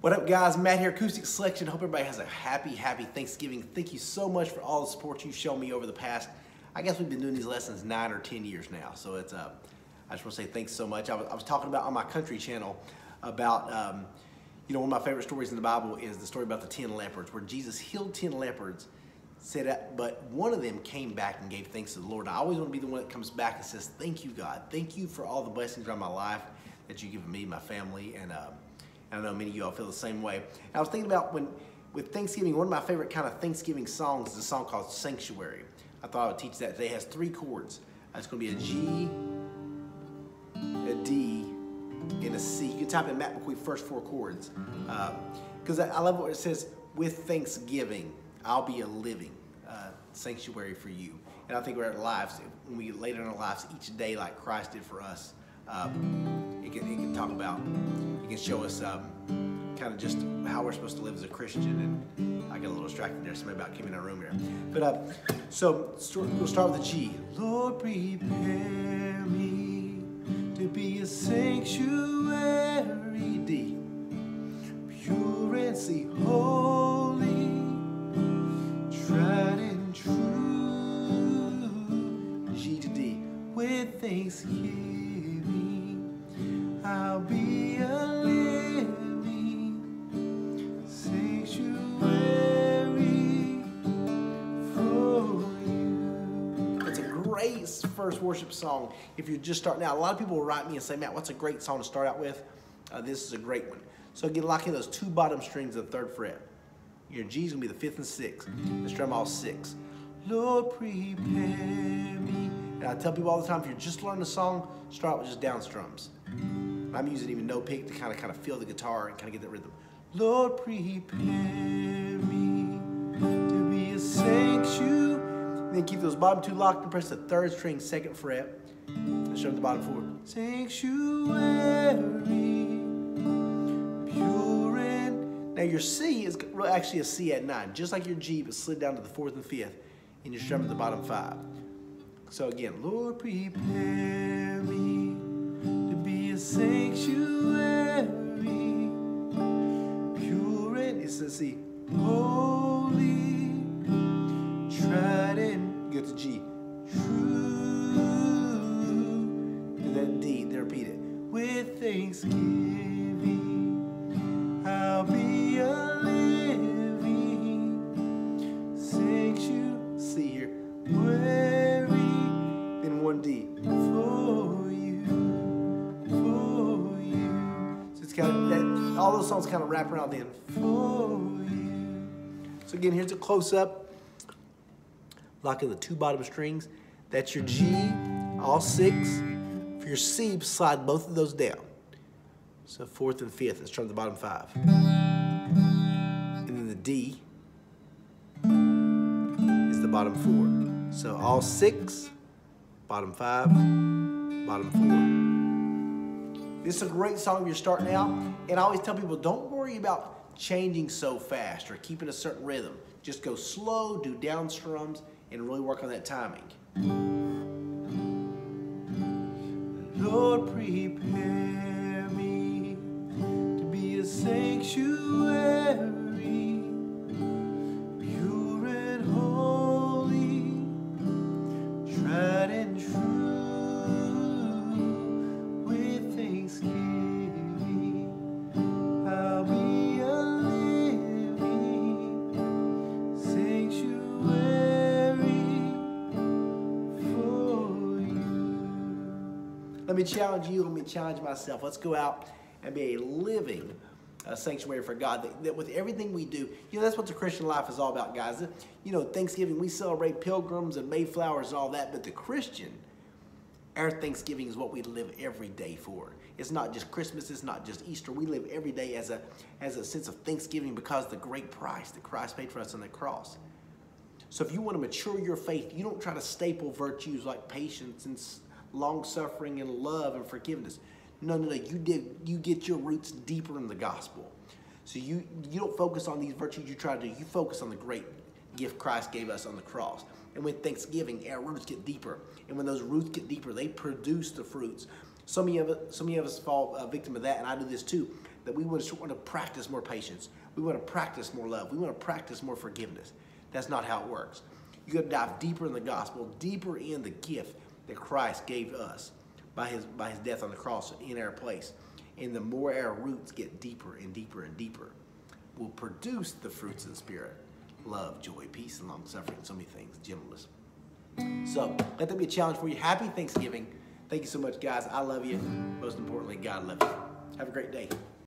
What up, guys? Matt here, Acoustic Selection. Hope everybody has a happy, happy Thanksgiving. Thank you so much for all the support you've shown me over the past. I guess we've been doing these lessons nine or ten years now. So it's uh, I just want to say thanks so much. I was, I was talking about on my country channel about um, you know one of my favorite stories in the Bible is the story about the ten lepers, where Jesus healed ten lepers. Said but one of them came back and gave thanks to the Lord. I always want to be the one that comes back and says, "Thank you, God. Thank you for all the blessings around my life that you've given me, my family, and." Um, I know many of you all feel the same way. I was thinking about when, with Thanksgiving, one of my favorite kind of Thanksgiving songs is a song called Sanctuary. I thought I would teach that today. It has three chords. It's going to be a G, a D, and a C. You can type in Matt McCoy first four chords. Because um, I love what it says, with Thanksgiving, I'll be a living uh, sanctuary for you. And I think we're our lives, when we lay down our lives each day like Christ did for us, um, it, can, it can talk about can show us um, kind of just how we're supposed to live as a Christian. And I got a little distracted there. Somebody about came in our room here. But uh, so we'll start with the G. Lord, prepare me to be a sanctuary. D. Pure and see holy, tried and true. G to D. With thanksgiving, first worship song if you're just starting out. A lot of people will write me and say, Matt, what's a great song to start out with? Uh, this is a great one. So again, locking those two bottom strings of the third fret. Your G is going to be the fifth and sixth. Let's strum all six. Lord, prepare me. And I tell people all the time, if you're just learning a song, start with just down strums. I'm using even no pick to kind of kind of feel the guitar and kind of get that rhythm. Lord, prepare those bottom two locked and press the third string, second fret. And show the bottom four. Sanctuary, pure and... Now your C is actually a C add nine, just like your G, but slid down to the fourth and fifth, and you're strumming the bottom five. So again, Lord, prepare me to be a sanctuary, pure and... It's a C. those songs kind of wrap around. For you. So again, here's a close up locking the two bottom strings. That's your G, all six. For your C, slide both of those down. So fourth and fifth, let's try the bottom five. And then the D is the bottom four. So all six, bottom five, bottom four. This is a great song if you're starting out. And I always tell people, don't worry about changing so fast or keeping a certain rhythm. Just go slow, do down strums, and really work on that timing. Lord, prepare me to be a sanctuary. Let me challenge you. Let me challenge myself. Let's go out and be a living uh, sanctuary for God. That, that, with everything we do, you know, that's what the Christian life is all about, guys. You know, Thanksgiving, we celebrate pilgrims and Mayflowers and all that, but the Christian, our Thanksgiving is what we live every day for. It's not just Christmas, it's not just Easter. We live every day as a, as a sense of Thanksgiving because the great price that Christ paid for us on the cross. So if you want to mature your faith, you don't try to staple virtues like patience and long suffering and love and forgiveness. No, no, no. You did. You get your roots deeper in the gospel. So you you don't focus on these virtues you try to do. You focus on the great gift Christ gave us on the cross. And with Thanksgiving, our roots get deeper. And when those roots get deeper, they produce the fruits. Some of you, some of you us fall victim of that, and I do this too. that we want to want to practice more patience. We want to practice more love. We want to practice more forgiveness. That's not how it works. You got to dive deeper in the gospel, deeper in the gift that Christ gave us by his by his death on the cross in our place. And the more our roots get deeper and deeper and deeper, will produce the fruits of the Spirit love, joy, peace, and long suffering, so many things, gentleness. So let that be a challenge for you. Happy Thanksgiving. Thank you so much, guys. I love you. Most importantly, God loves you. Have a great day.